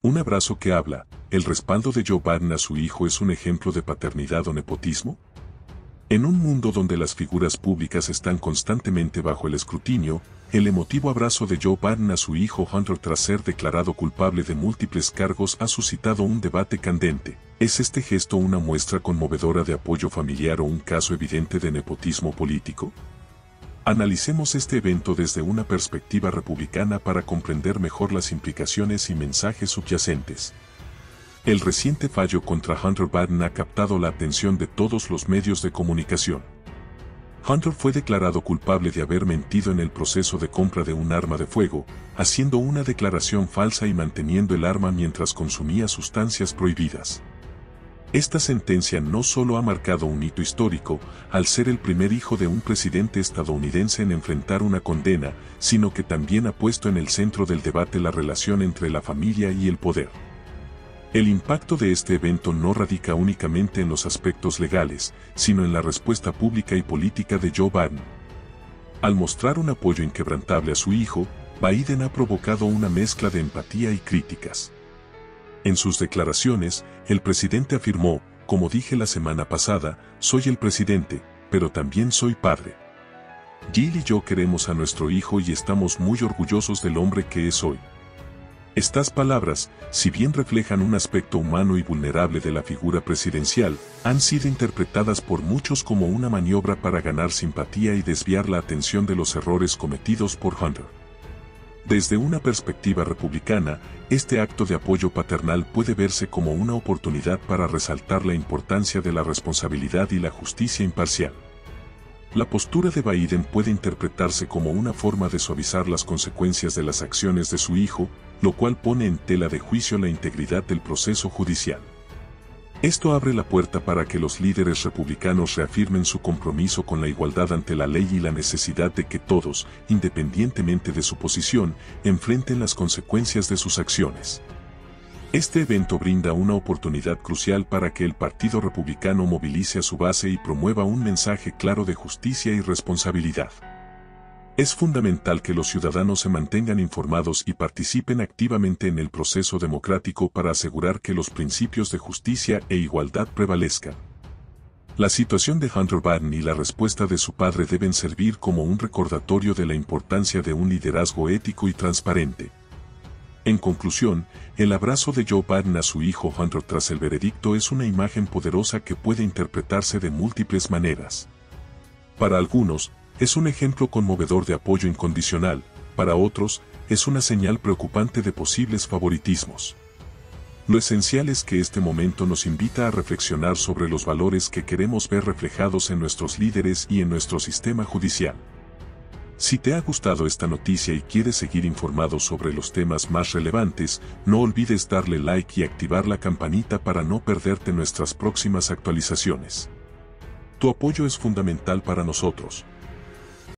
Un abrazo que habla, ¿el respaldo de Joe Biden a su hijo es un ejemplo de paternidad o nepotismo? En un mundo donde las figuras públicas están constantemente bajo el escrutinio, el emotivo abrazo de Joe Biden a su hijo Hunter tras ser declarado culpable de múltiples cargos ha suscitado un debate candente. ¿Es este gesto una muestra conmovedora de apoyo familiar o un caso evidente de nepotismo político? Analicemos este evento desde una perspectiva republicana para comprender mejor las implicaciones y mensajes subyacentes. El reciente fallo contra Hunter Biden ha captado la atención de todos los medios de comunicación. Hunter fue declarado culpable de haber mentido en el proceso de compra de un arma de fuego, haciendo una declaración falsa y manteniendo el arma mientras consumía sustancias prohibidas. Esta sentencia no solo ha marcado un hito histórico, al ser el primer hijo de un presidente estadounidense en enfrentar una condena, sino que también ha puesto en el centro del debate la relación entre la familia y el poder. El impacto de este evento no radica únicamente en los aspectos legales, sino en la respuesta pública y política de Joe Biden. Al mostrar un apoyo inquebrantable a su hijo, Biden ha provocado una mezcla de empatía y críticas. En sus declaraciones, el presidente afirmó, como dije la semana pasada, soy el presidente, pero también soy padre. Jill y yo queremos a nuestro hijo y estamos muy orgullosos del hombre que es hoy. Estas palabras, si bien reflejan un aspecto humano y vulnerable de la figura presidencial, han sido interpretadas por muchos como una maniobra para ganar simpatía y desviar la atención de los errores cometidos por Hunter. Desde una perspectiva republicana, este acto de apoyo paternal puede verse como una oportunidad para resaltar la importancia de la responsabilidad y la justicia imparcial. La postura de Biden puede interpretarse como una forma de suavizar las consecuencias de las acciones de su hijo, lo cual pone en tela de juicio la integridad del proceso judicial. Esto abre la puerta para que los líderes republicanos reafirmen su compromiso con la igualdad ante la ley y la necesidad de que todos, independientemente de su posición, enfrenten las consecuencias de sus acciones. Este evento brinda una oportunidad crucial para que el Partido Republicano movilice a su base y promueva un mensaje claro de justicia y responsabilidad. Es fundamental que los ciudadanos se mantengan informados y participen activamente en el proceso democrático para asegurar que los principios de justicia e igualdad prevalezcan. La situación de Hunter Biden y la respuesta de su padre deben servir como un recordatorio de la importancia de un liderazgo ético y transparente. En conclusión, el abrazo de Joe Biden a su hijo Hunter tras el veredicto es una imagen poderosa que puede interpretarse de múltiples maneras. Para algunos, es un ejemplo conmovedor de apoyo incondicional, para otros, es una señal preocupante de posibles favoritismos. Lo esencial es que este momento nos invita a reflexionar sobre los valores que queremos ver reflejados en nuestros líderes y en nuestro sistema judicial. Si te ha gustado esta noticia y quieres seguir informado sobre los temas más relevantes, no olvides darle like y activar la campanita para no perderte nuestras próximas actualizaciones. Tu apoyo es fundamental para nosotros,